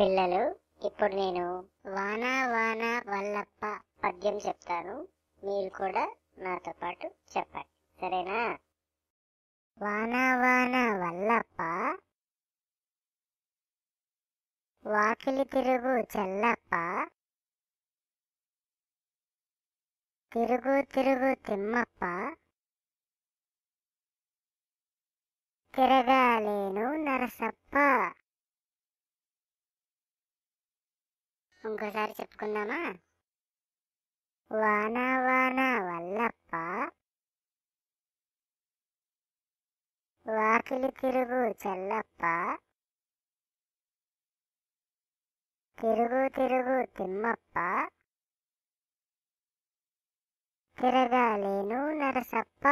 పిల్లలు ఇప్పుడు నేను వానా వానా వల్లప్ప పద్యం చెప్తాను. మీరు కూడా నాతో పాటు చెప్పండి. సరేనా? వానా వానా వల్లప్ప వాకిలి తిరుగు చెల్లప్ప తిరుగు తిరుగు తిమ్మప్ప తిరగాలేను నరసప్ప. ఇంకోసారి చెప్పుకుందామా? వాన వాన వల్లప్ప. వాకిలి తిరుగు చెల్లప్ప. తిరుగు తిరుగు తిమ్మప్ప. తిరగాలేను నరసప్ప.